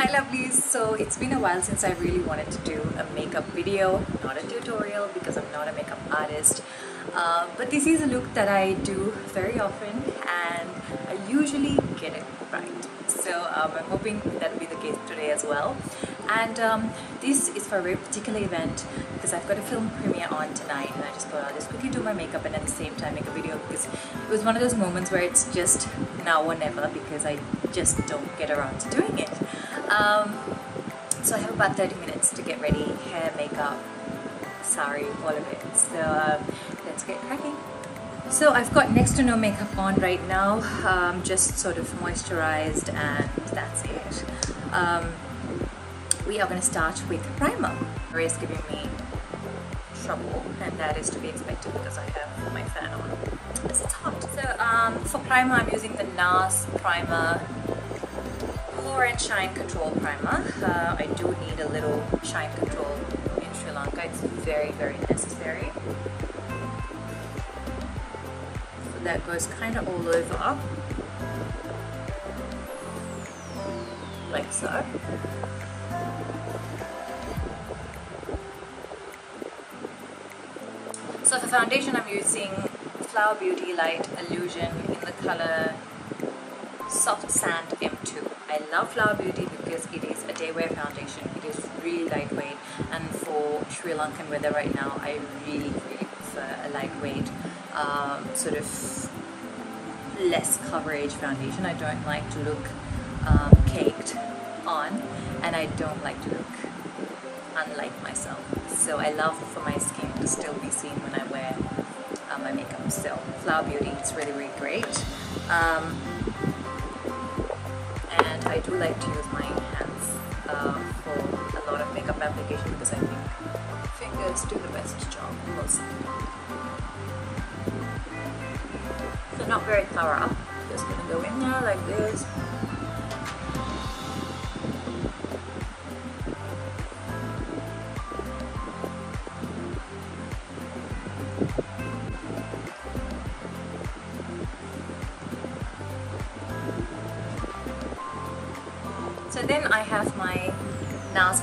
Hi lovelies! So it's been a while since I really wanted to do a makeup video, not a tutorial because I'm not a makeup artist. Uh, but this is a look that I do very often and I usually get it right. So um, I'm hoping that will be the case today as well. And um, this is for a very particular event because I've got a film premiere on tonight and I just thought I'll just quickly do my makeup and at the same time make a video because it was one of those moments where it's just now or never because I just don't get around to doing it. Um, so I have about 30 minutes to get ready, hair, makeup, sari, all of it. So um, let's get cracking. So I've got next to no makeup on right now, um, just sort of moisturized and that's it. Um, we are going to start with primer. It is giving me trouble and that is to be expected because I have my fan on it's hot. So um, for primer I'm using the NARS primer And Shine Control Primer. Uh, I do need a little shine control in Sri Lanka. It's very, very necessary. So that goes kind of all over. Like so. So for foundation I'm using Flower Beauty Light Illusion in the color Soft Sand M2. I love Flower Beauty because it is a day wear foundation. It is really lightweight and for Sri Lankan weather right now I really really prefer a lightweight um, sort of less coverage foundation. I don't like to look um, caked on and I don't like to look unlike myself. So I love for my skin to still be seen when I wear uh, my makeup. So Flower Beauty is really really great. Um, and I do like to use my hands uh, for a lot of makeup application because I think fingers do the best job mostly. So not very thorough, just gonna go in there like this.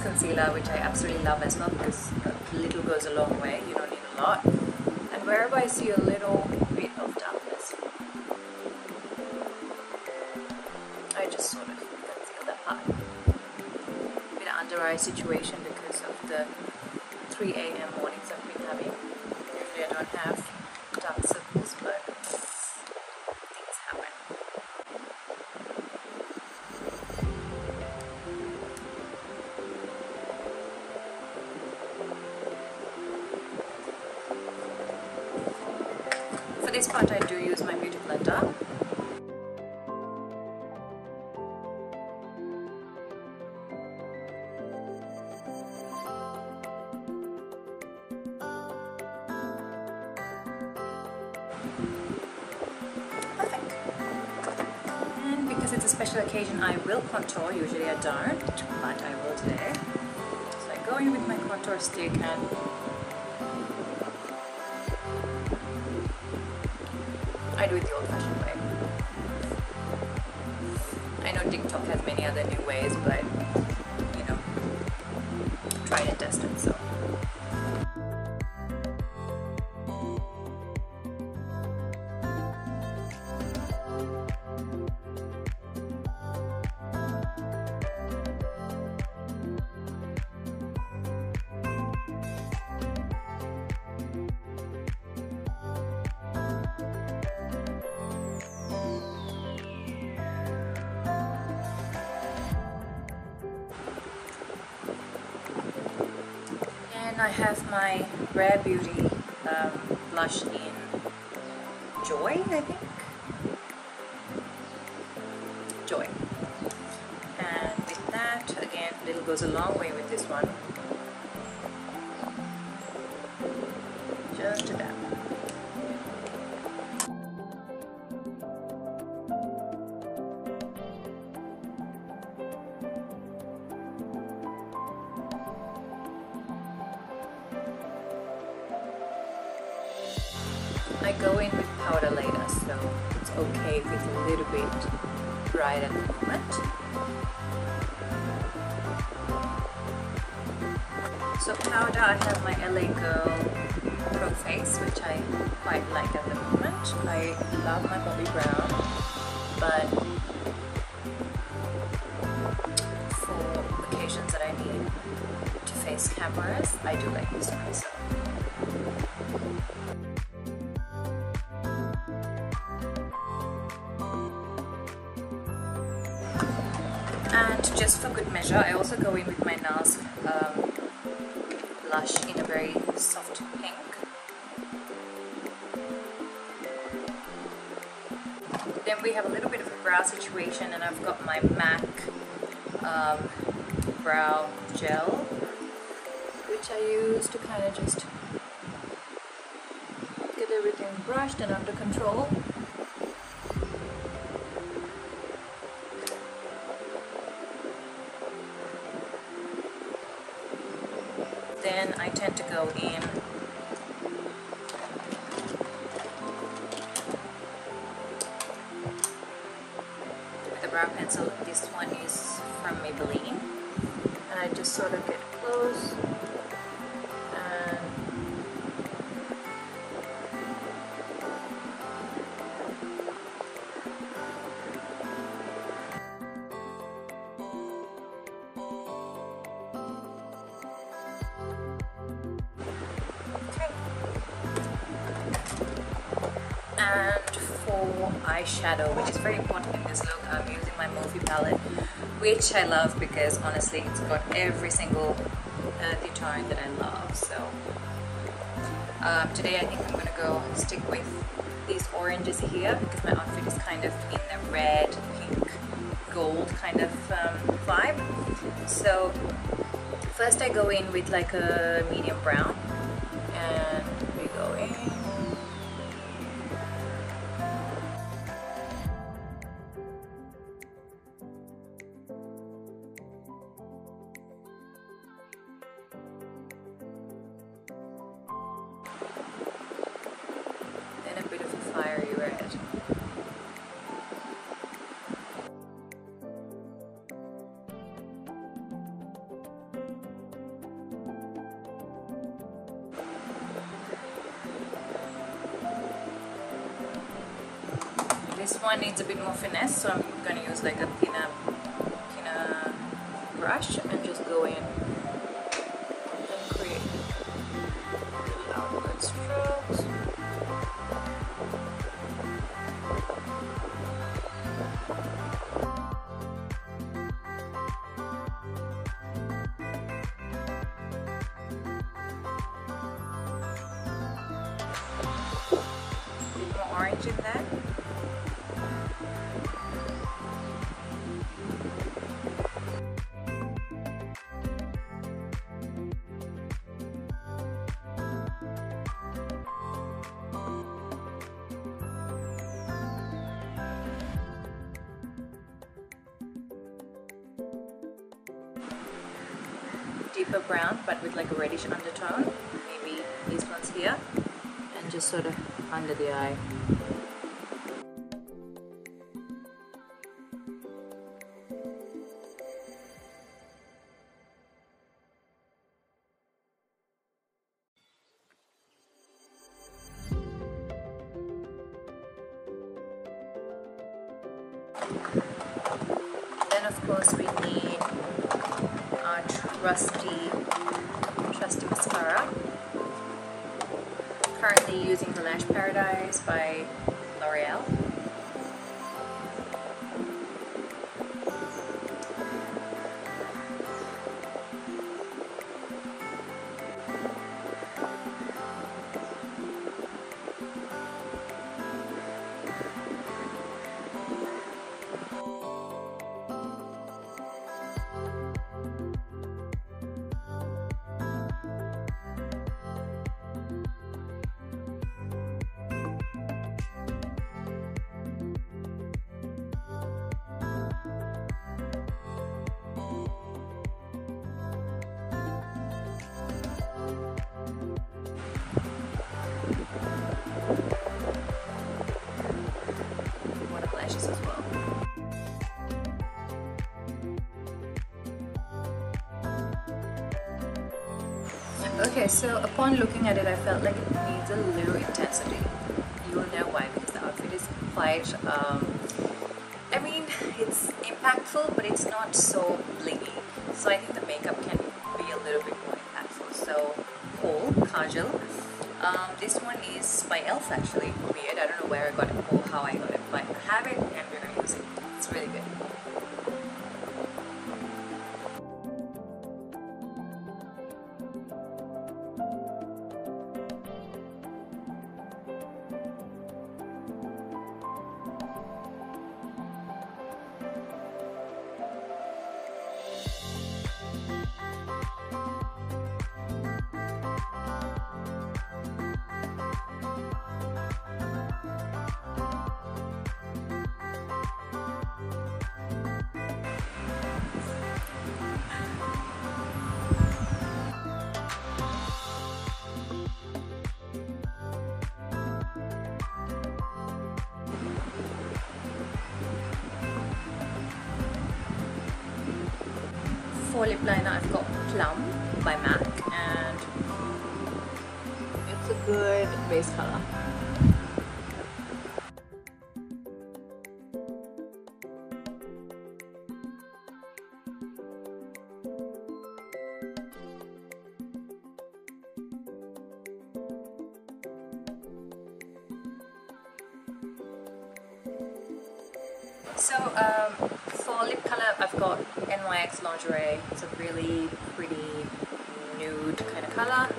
Concealer which I absolutely love as well because a little goes a long way, you don't need a lot. And wherever I see a little bit of darkness, I just sort of conceal that part. A bit of under eye situation because of the 3 a.m. mornings I've been having. Usually I don't have this part I do use my beauty blender. Perfect. And because it's a special occasion I will contour, usually I don't, but I will today. So I go in with my contour stick and I do it the old-fashioned way. I know TikTok has many other new ways, but you know, tried and tested. So. I have my Rare Beauty um, blush in Joy, I think. Joy. And with that, again, little goes a long way with this one. I go in with powder later, so it's okay if it's a little bit bright at the moment. So powder, I have my LA Girl Pro Face, which I quite like at the moment. I love my Bobbi Brown, but for occasions that I need to face cameras, I do like this one. And just for good measure, I also go in with my NARS um, blush in a very soft pink. Then we have a little bit of a brow situation and I've got my MAC um, brow gel which I use to kind of just get everything brushed and under control. Go in eyeshadow, which is very important in this look, I'm using my Morphe palette, which I love because honestly it's got every single earthy tone that I love. So um, today I think I'm gonna go stick with these oranges here because my outfit is kind of in the red, pink, gold kind of um, vibe. So first I go in with like a medium brown This one needs a bit more finesse, so I'm gonna use like a thinner, thinner brush and just go in orange in deeper brown but with like a reddish undertone. Maybe these ones here just sort of under the eye. Then of course we need our trusty trusty mascara currently using the Lash Paradise by L'Oreal Okay, so upon looking at it, I felt like it needs a little intensity. You will know why, because the outfit is quite, um, I mean, it's impactful, but it's not so blingy. So I think the makeup can be a little bit more impactful. So, Kohl, Kajal. Um, this one is by e.l.f. actually, weird. I don't know where I got it or how I got it, but I have it and we're gonna use it. It's really good. For lip liner I've got Plum by MAC and it's a good base color. So um, lip color, I've got NYX Lingerie. It's a really pretty nude kind of color.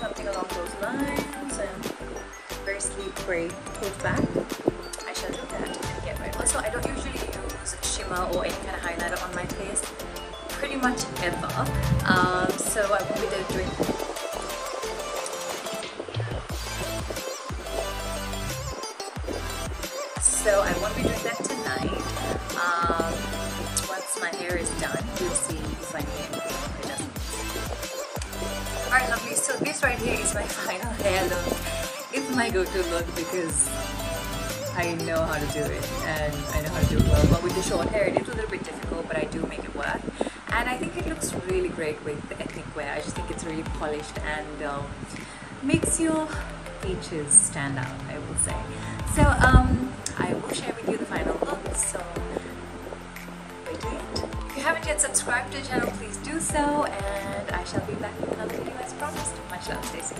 Something along those lines and very sleek gray tote bag. I shall do that and get right. Also, I don't usually use shimmer or any kind of highlighter on my face pretty much ever. Um, so I won't be doing so I won't be doing that tonight. Um, once my hair is done, you'll see so this right here is my final hair look. It's my go-to look because I know how to do it and I know how to do it well. But with the short hair it is a little bit difficult but I do make it work. And I think it looks really great with the ethnic wear. I just think it's really polished and um, makes your features stand out, I will say. So um, I will share with you the final look. So yet subscribed to the channel, please do so and I shall be back with another video as promised. Much love, Stacey.